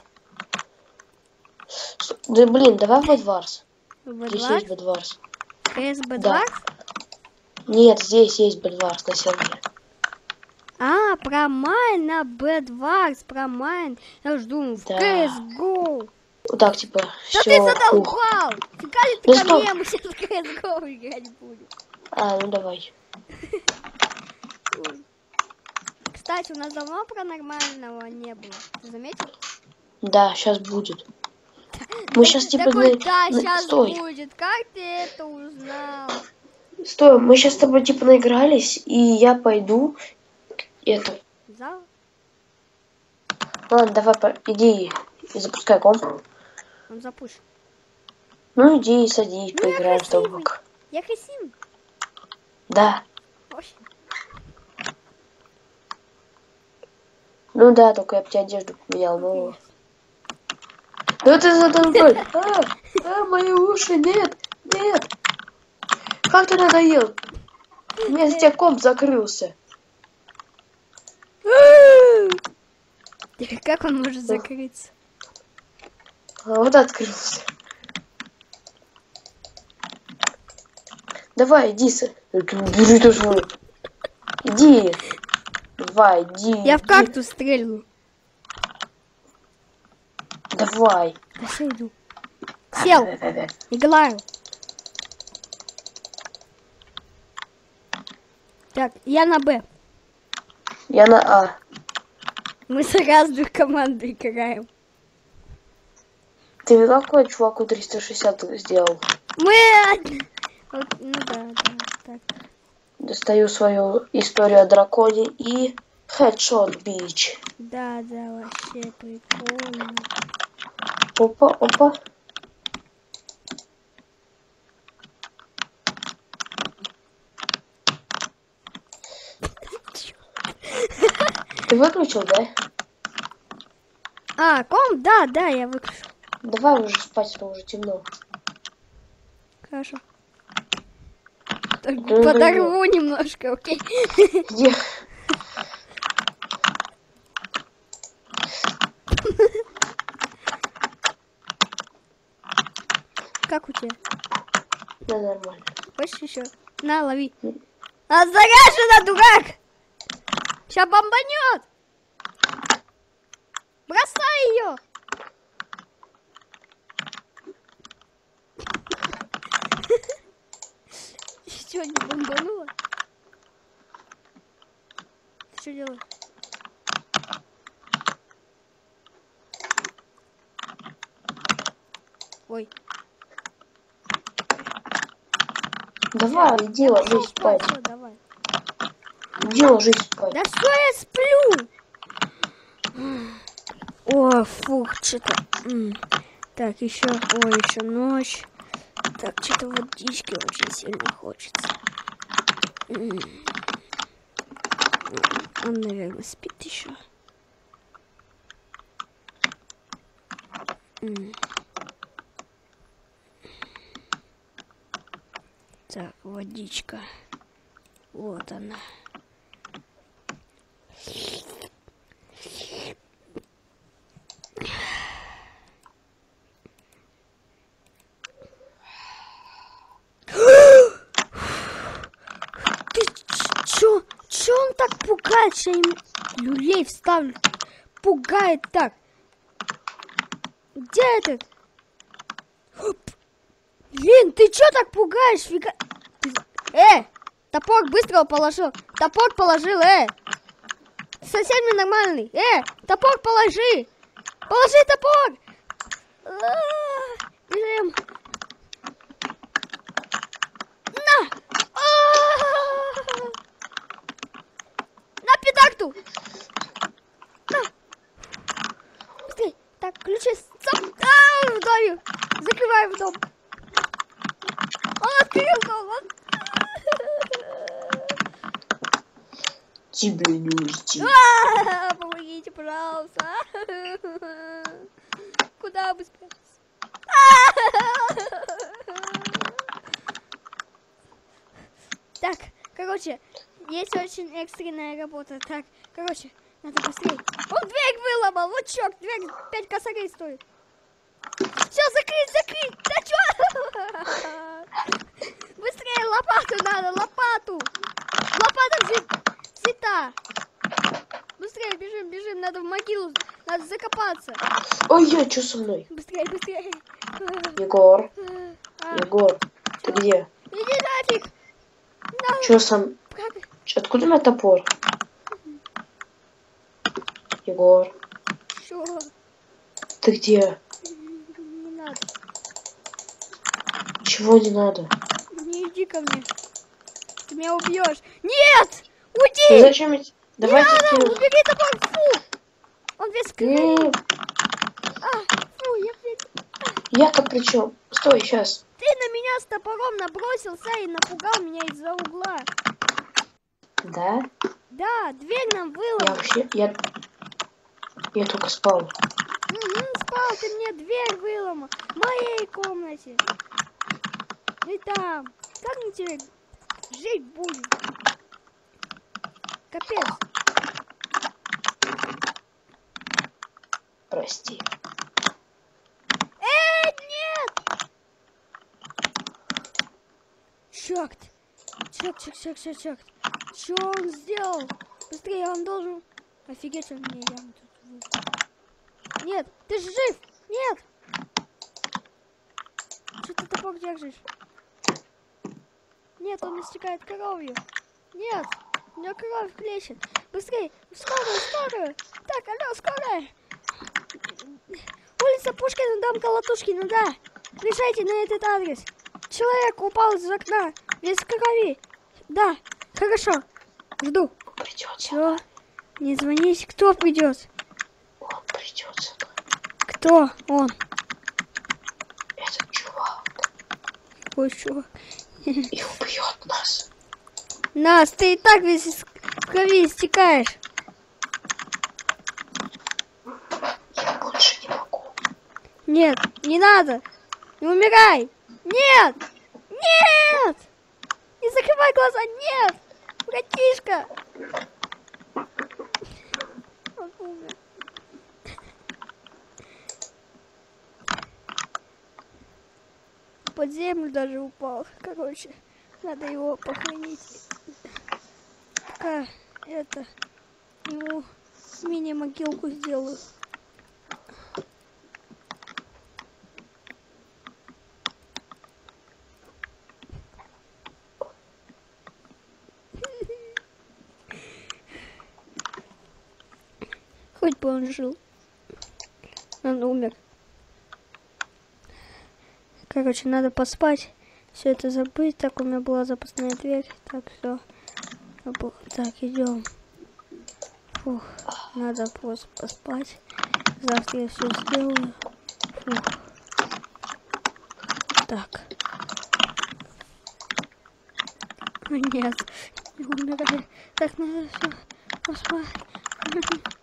Да блин, давай в Эдварс. В Здесь есть Бэдварс. КСБ Да. 2? Нет, здесь есть Бэдварс на сервере. А, про майн на Бэдварс, про майн. Я ж думаю, в. CSGO. Вот так, типа, Да ты задолбал! Фига ли ты Да ко мне, мы сейчас в CSGO играть будем. А, ну давай. Кстати, у нас давно про нормального не было. Ты заметил? Да, сейчас будет. Мы сейчас типа... Такой, на- да, на- сейчас Стой, будет. Как ты это узнал? стой, мы сейчас с тобой типа наигрались, и я пойду... Это... Зал? Ладно, давай, по- иди и запускай комп. Он запущен. Ну иди и садись, Ну, поиграем с тобой. Я красивый. Да. Ой. Ну да, только я бы тебе одежду поменял, но... Да ты задолбай! А, а, мои уши, нет, нет! Как ты надоел? У меня за тебя комп закрылся. Как он может закрыться? А вот открылся. Давай, иди. Бери ты свой. Иди. Давай, иди. Я в кактус стрельну. Давай. Я иду. Сел. Играю. Так, я на Б. Я на А. Мы с разных команд играем. Ты видел, какой чуваку 360 сделал? Мы... Вот, ну да, да, так. Достаю свою историю о драконе и Headshot Бич. Да, да, вообще прикольно. Опа, опа. Ты выключил, да? А, ком? Да, да, я выключил. Давай уже спать, а то уже темно. Хорошо. Так, Да, подорву немножко, окей? Где? Как у тебя? Да, нормально. Хочешь еще? На, лови. А заряжена, дурак! Сейчас бомбанет! Бросай ее! Что, не бомбанула? Что делать? Ой, Давай, иди ложись спать. давай. Иди ложись спать. Да что я сплю? О, фух, что-то. Так, еще, ой, еще ночь. Так, что-то водички очень сильно хочется. Он, наверное, спит еще. Так, водичка. Вот она. Ты ч- чё? Чё он так Ща ему люлей вставлю. Пугает так. Где этот? Оп. Блин, ты чё так пугаешь? Фига... Э! Топор быстро положил. Топор положил, э! Совсем ненормальный. Э! Топор положи! Положи топор! А, Бежим. На! А! На педакту! На! Быстрей! Так, ключи. Стоп! А, в доме! Закрываем дом. Он... Тебе не уйти. А, Помогите, пожалуйста. Куда бы спрятаться? Так, короче, есть очень экстренная работа. Так, короче, надо быстрее. Он дверь выломал, вот черт, дверь 5 косарей стоит. Все, закрыть, закрыть! Да чё? Лопату надо, лопату! Лопата взя- взята! Быстрее, бежим, бежим, надо в могилу, надо закопаться. Ой, я что со мной? Быстрее, быстрее. Егор, А, Егор, ты где? Иди нафиг! На, Че сам? Чё, Откуда меня топор? Егор, Чё? ты где? Не надо. Чего не надо? Не иди ко мне. Ты меня убьешь. Нет! Ну Уйди! зачем я... Давайте Надо, кинуть. убери топор, фу! Он весь крови. Не, А, фу, я. Я-то при чем? Стой, сейчас. Ты на меня с топором набросился и напугал меня из-за угла. Да? Да, дверь нам Я выломал. вообще... Я... Я только спал. Мгм, спал, ты мне дверь выломал. В моей комнате. Ты там. Как мне тебе жить будем? Капец. Прости. Эй, нет! Черт! Черт, черт, черт, черт, черт. Что он сделал? Быстрее, он должен... Офигеть, он мне яму тут. Нет, ты жив! Нет! Что ты топор держишь? Нет, он истекает кровью. Нет, у него кровь хлещет. Быстрее, в скорую, в скорую. Так, алло, скорая. Улица Пушкина, дом Колотушкина, да. Приезжайте на этот адрес. Человек упал из окна, весь в крови. Да, хорошо. Жду. Придет. Чё? Не звоните, кто придет? Он придет. Кто он? Этот чувак. Какой чувак? И убьет нас. Нас, ты и так весь из крови истекаешь. Я больше не могу. Нет, не надо. Не умирай. Нет. Нет. Не закрывай глаза. Нет. Братишка. Он умер. Под землю даже упал. Короче, надо его похоронить. пока это ему мини-могилку сделаю. Хоть бы он жил. Он умер. Короче, надо поспать. Все это забыть. Так, у меня была запасная дверь. Так, все. Так, идем. Фух, надо просто поспать. Завтра я все сделаю. Фух. Так. О, Нет, не умирай. Так, надо все поспать.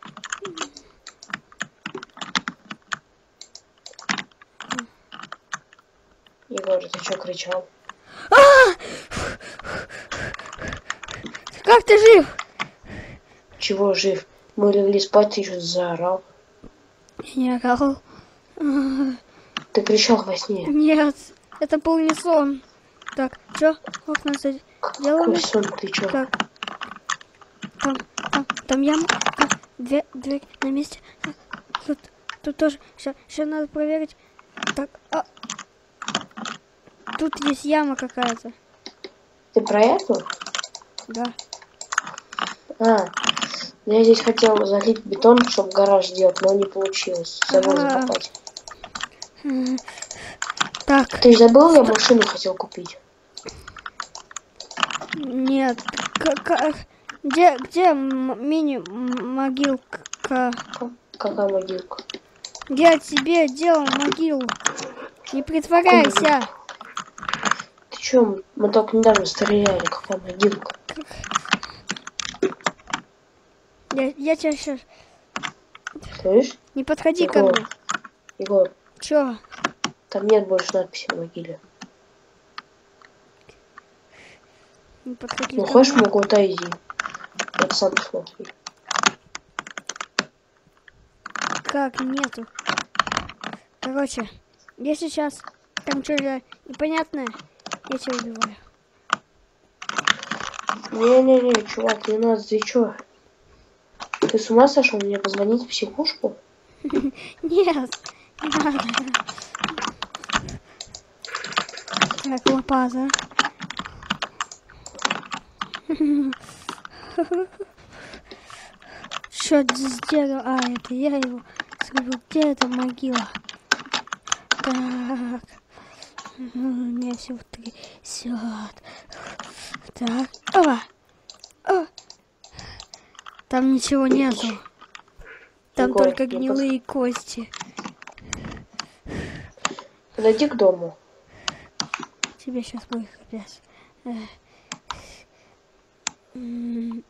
Егор, ты что кричал? Как ты жив? Чего жив? Мы легли спать, ты еще заорал. Я не орал. Ты кричал во сне. Нет, это был не сон. Так, что? Окна за- Делали? Какой сон кричал? Так. Там, там, там яма. Там, дверь, дверь на месте. Тут, тут тоже. Сейчас надо проверить. Так, а. Тут есть яма какая-то. Ты про эту? Да. А, я здесь хотел залить бетон, чтобы гараж сделать, но не получилось. Забыл Ага. закопать. Так, Ты забыл, я машину хотел купить. нет. К- к- где, где мини-могилка? Ка- Какая могилка? Я тебе делал могилу. Не притворяйся. Чё, мы только недавно стреляли, какая могилка? Я, я тебя сейчас... Слышь, Не подходи ко Егор. мне. Егор, Чё? там нет больше надписи на могиле. Не подходи Ну ко хочешь, мне. могу отойти. Вот сам посмотри. Как нету? Короче, я сейчас там что-то непонятное, я тебя убиваю. Не-не-не, чувак, не надо, ты чё? Ты с ума сошел мне позвонить в психушку? Нет, не надо. Так, лопата. Что сделал? А, это я его срубил. Где эта могила? Так. Меня все трясет. Так. Опа. О. Там ничего нету. Там Егор, только ну гнилые кости. Подойди к дому. Тебе сейчас будет капец. М,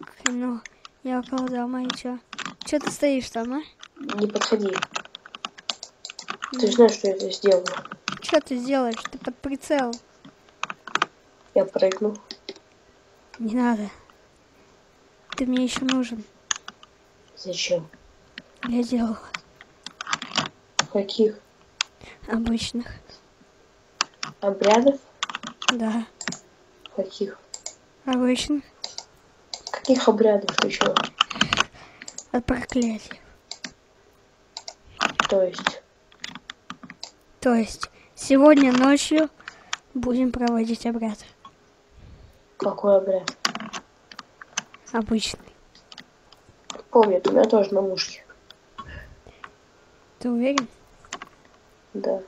как- Ну, я около дома и чё? Чё ты стоишь там, а? Не подходи. Ты знаешь, что я это сделаю. Чё ты сделаешь? Ты под прицел. Я прыгну. Не надо. Ты мне еще нужен. Зачем? Я делал Каких? обычных. Обрядов? Да, Каких? обычных. Каких обрядов ты чё? От проклятия. То есть? То есть, сегодня ночью будем проводить обряд. Какой обряд? Обычный. Помню, у меня тоже на мушке. Ты уверен? Да.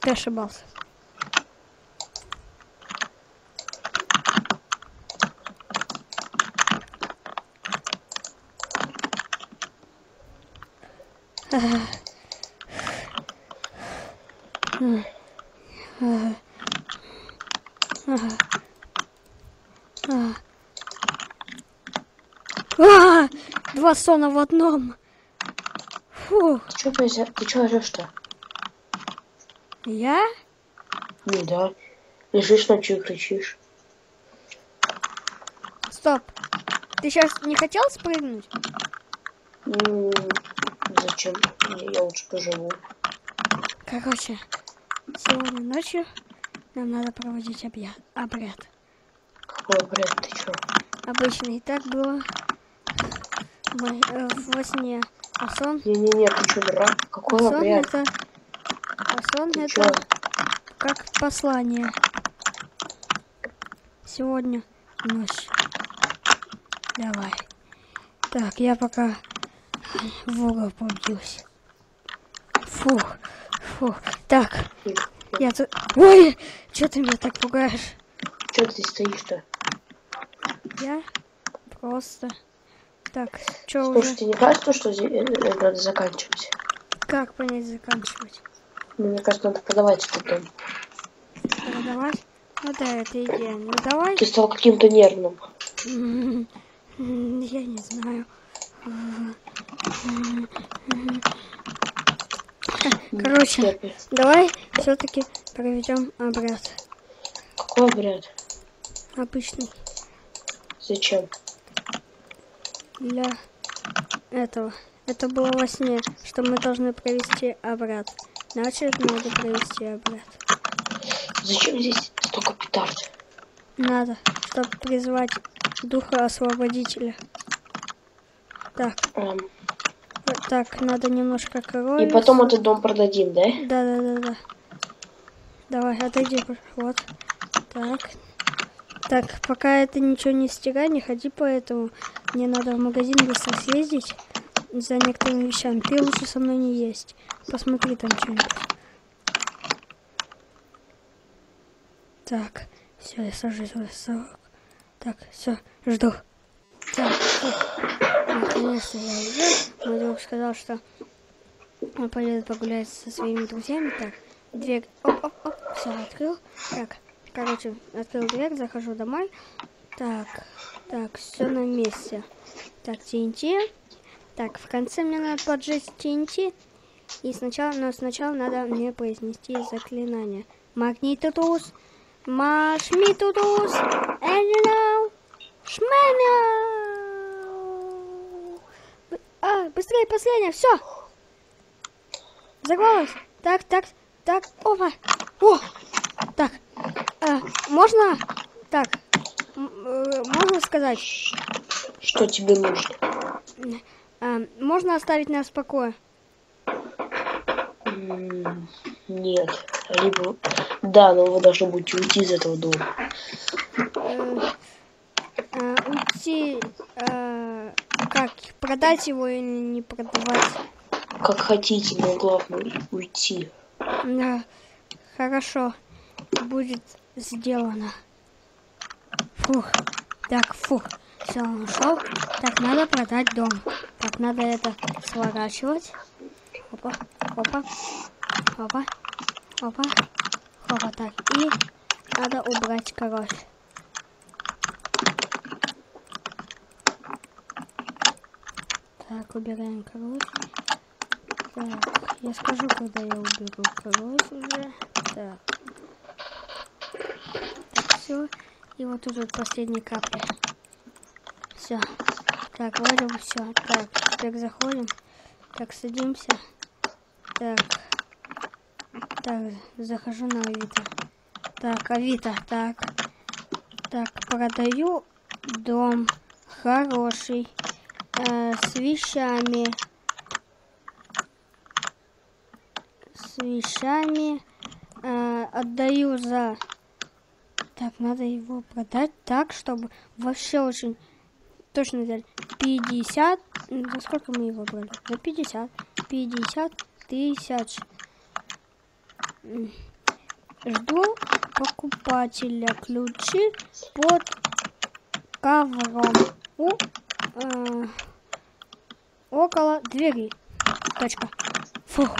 Ты ошибался. А, Два сона в одном. Фух. Ты чё, опять- ты чё орёшь-то? Я? Ну да. Лежишь ночью и кричишь. Стоп. Ты сейчас не хотел спрыгнуть? М, Зачем? Я лучше поживу. Короче, сегодня ночью нам надо проводить обряд. обряд. Какой бред, ты чё? Обычный. Так было во, э, во сне. А сон, Не-не-не, ты чё, дурак? Какой сон обряд? это... А сон Ты это чё? как послание. Сегодня ночь. Давай. Так, я пока в угол побьюсь. Фух, фух. Так, я тут... Ой, что ты меня так пугаешь? Чё ты здесь стоишь-то? Я просто... Так, что Слушай, уже... тебе не кажется, что надо заканчивать? Как понять заканчивать? Мне кажется, надо продавать этот дом. Продавать? Ну да, это идея. Ну давай. Ты стал каким-то нервным. Я не знаю. Короче, давай все-таки проведем обряд. Какой обряд? Обычный Зачем? Для этого. Это было во сне, что мы должны провести обряд. Значит, надо провести обряд. Зачем здесь столько петард? Надо, чтобы призвать духа освободителя. Так, Эм, так, надо немножко крови. и потом этот дом продадим, да? Да, да, да, да. Давай, отойди. Вот. Так. Так, пока это ничего не стирай, не ходи по этому. Мне надо в магазин быстро съездить за некоторыми вещами. Ты лучше со мной не есть. Посмотри там что-нибудь. Так, все, я сажусь в совок. Так, все, жду. Так, наконец-то я иду. Мой друг сказал, что он поедет погулять со своими друзьями. Так, дверь. Оп, оп, оп. Все, открыл. Так, короче, открыл дверь, захожу домой. Так, так, все на месте. Так, TNT. Так, в конце мне надо поджечь TNT. И сначала, но сначала надо мне произнести заклинание. Магнитутус, машмитутус, энджинал, шменяу. Б- А, быстрее, последнее, все. Заголовок. Так, так, так, опа. О, так, а, можно, так, э, можно сказать, Что тебе нужно? а, можно оставить нас в покое? Нет. Либо... Да, но вы должны будете уйти из этого дома. А, уйти, как, продать его или не продавать? Как хотите, но главное уйти. Да, хорошо, будет сделано. Фух, так, фух, все, он ушел. Так, надо продать дом. Так, надо это сворачивать. Опа, опа, опа, опа, опа, так, и надо убрать кровь. Так, убираем кровь. Так, я скажу, когда я уберу кровь уже. Так. Так, все. И вот вот последние капли. Все. Так, вроде все. Так, теперь заходим. Так, садимся. Так. Так, захожу на Авито. Так, Авито, так. Так, продаю дом хороший. э, с вещами. С вещами. э, отдаю за... Так, надо его продать так, чтобы вообще очень точно взяли. 50... м, За сколько мы его брали? За 50. 50 тысяч. Жду покупателя. Ключи под ковром. У, э, около двери. Точка. Фух.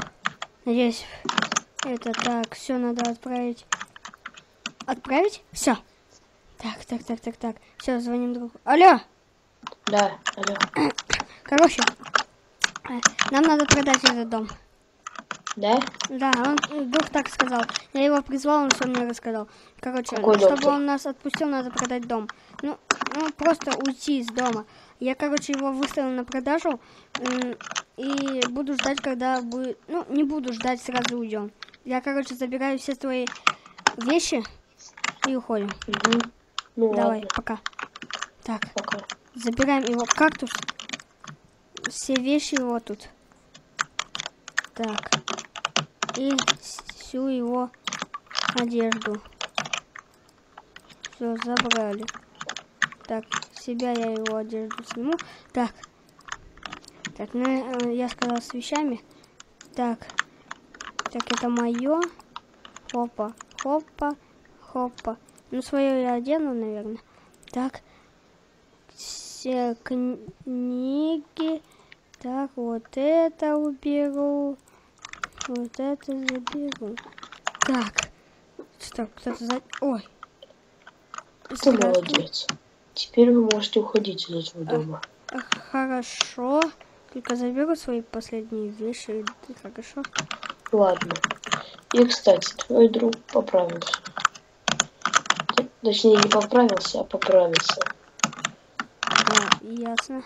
Надеюсь, это так. Все надо отправить. Отправить? Все. Так, так, так, так, так. Все, звоним другу. Алло! Да, алло. Короче, э, нам надо продать этот дом. Да? Да, он э, друг так сказал. Я его призвал, он все мне рассказал. Короче, Какой чтобы он нас отпустил, надо продать дом. Ну, ну, просто уйти из дома. Я, короче, его выставил на продажу. И буду ждать, когда будет... Ну, не буду ждать, сразу уйдем. Я, короче, забираю все твои вещи и уходим. Мгм. Ну Давай, ладно, пока. Так, пока. забираем его кактус. Все вещи его тут. Так. И всю его одежду. Все, забрали. Так, себя я его одежду сниму. Так. Так, ну, э, я сказал с вещами. Так. Так, это мое. Хопа, хопа, хопа. Ну, свое я одену, наверное. Так. Все книги. Так, вот это уберу. Вот это заберу. Так. Стоп, кто-то за... Ой. Ты молодец. Теперь вы можете уходить из этого дома. А, Хорошо. Только заберу свои последние вещи. Хорошо. Ладно. И, кстати, твой друг поправился. Точнее, не поправился, а поправился. Да, ясно.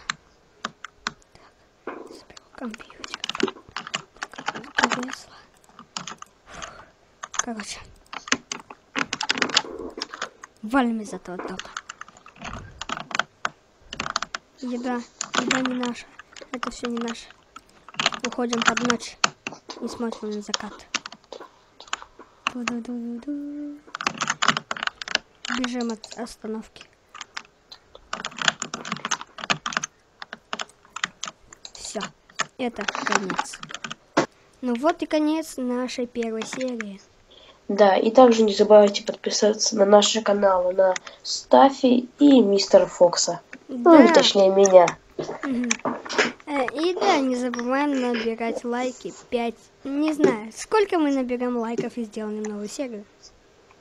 Так, компьютер. Так, повесла. Короче. Валим из этого дома. Еда. Еда не наша. Это все не наше. Уходим под ночь и смотрим на закат. Ду-ду-ду-ду-ду. Бежим от остановки. Все, это конец. Ну вот и конец нашей первой серии. Да, и также не забывайте подписаться на наши каналы на Стафи и Мистера Фокса. Ну, Да. точнее, меня. Э, И да, не забываем набирать лайки. 5. Не знаю, сколько мы наберем лайков и сделаем новую серию.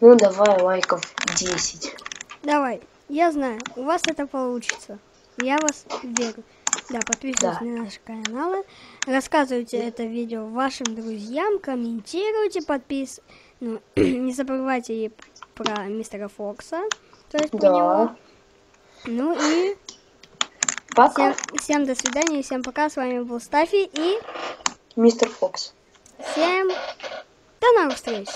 Ну, давай лайков 10. Давай, я знаю, у вас это получится. Я вас верю. Да, подписывайтесь Да. на наши каналы, рассказывайте это видео вашим друзьям, комментируйте, подпис... Ну, не забывайте и про мистера Фокса, то есть про Да. него. Ну и Пока, всем, всем до свидания, всем пока. С вами был Стафи и Мистер Фокс. всем до новых встреч.